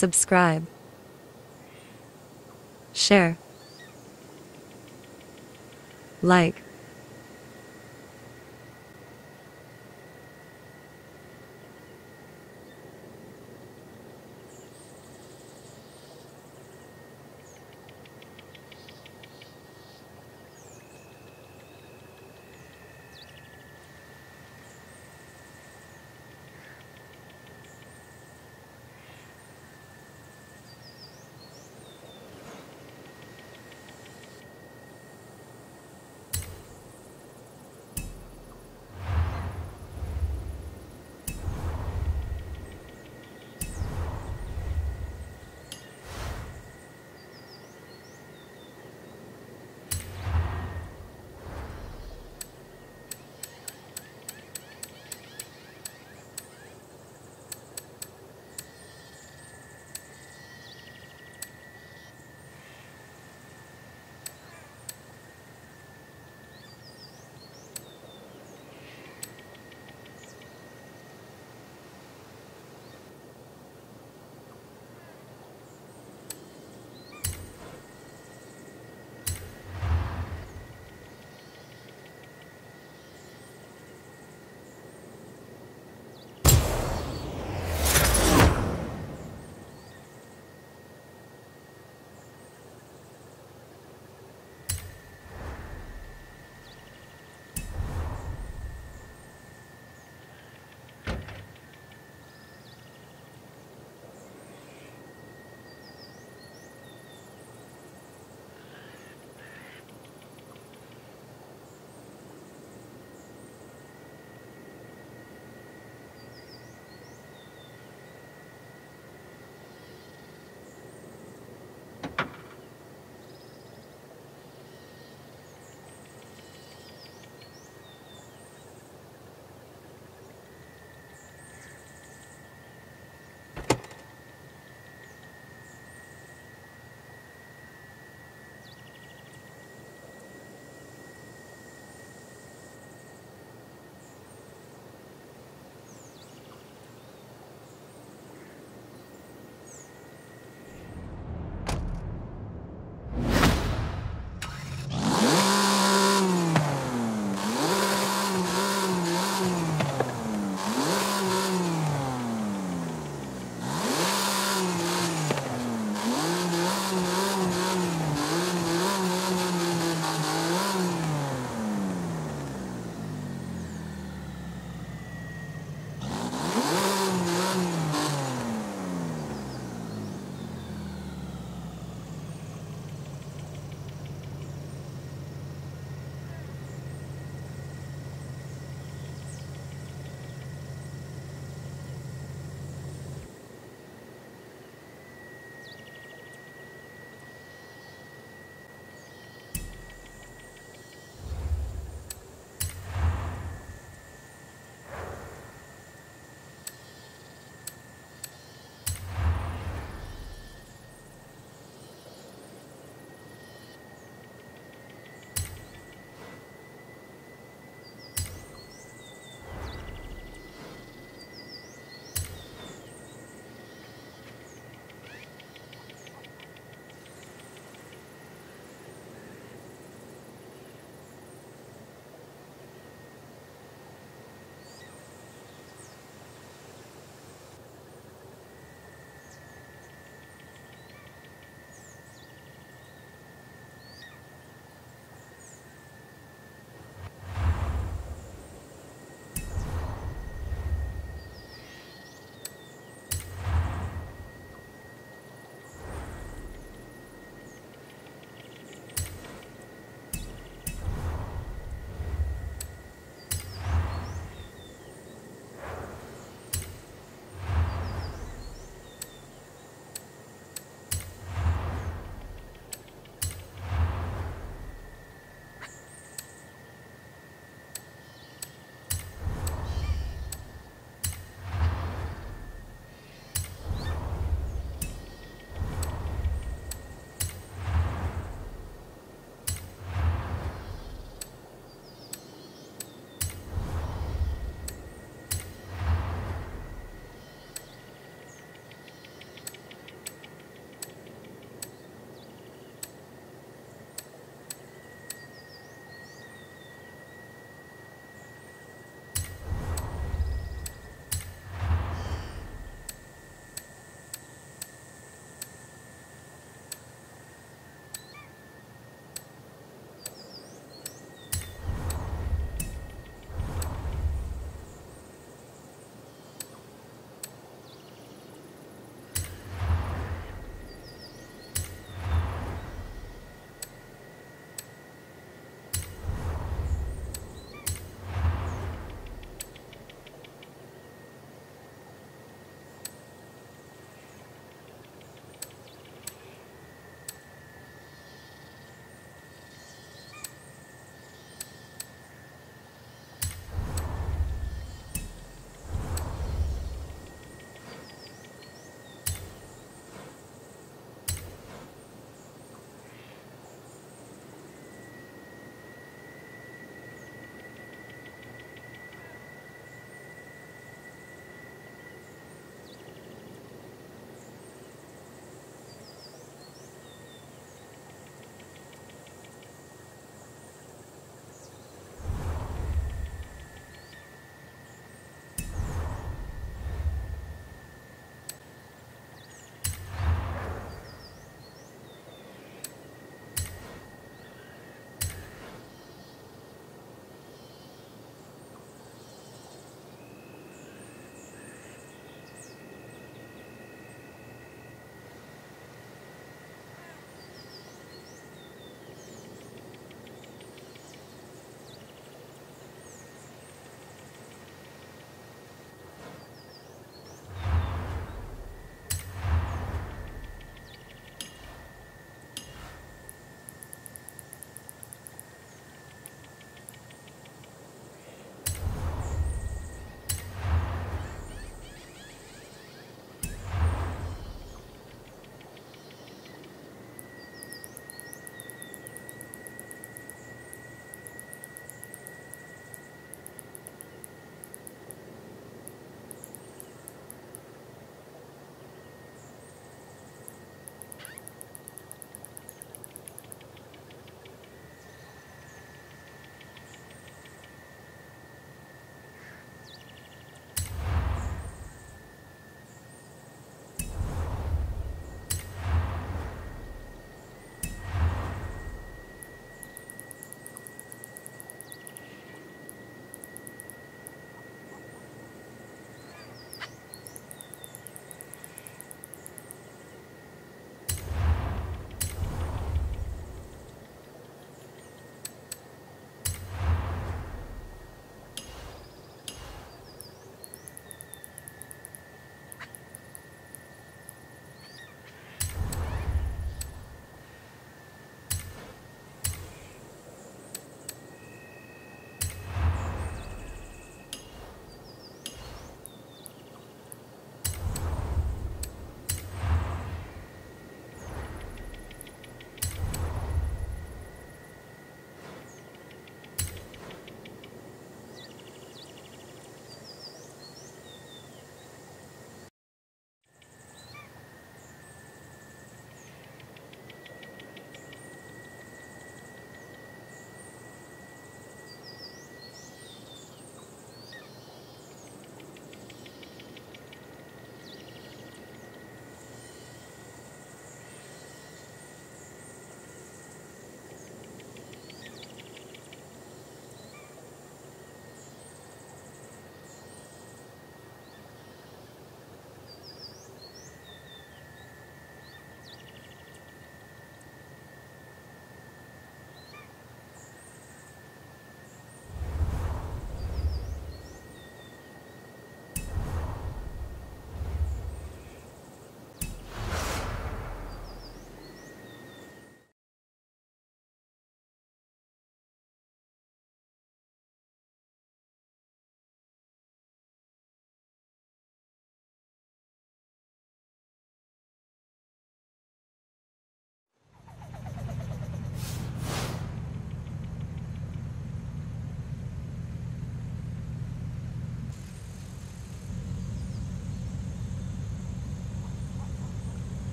subscribe, share, like.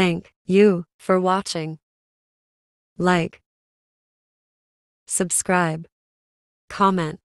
Thank you for watching. Like, subscribe, comment,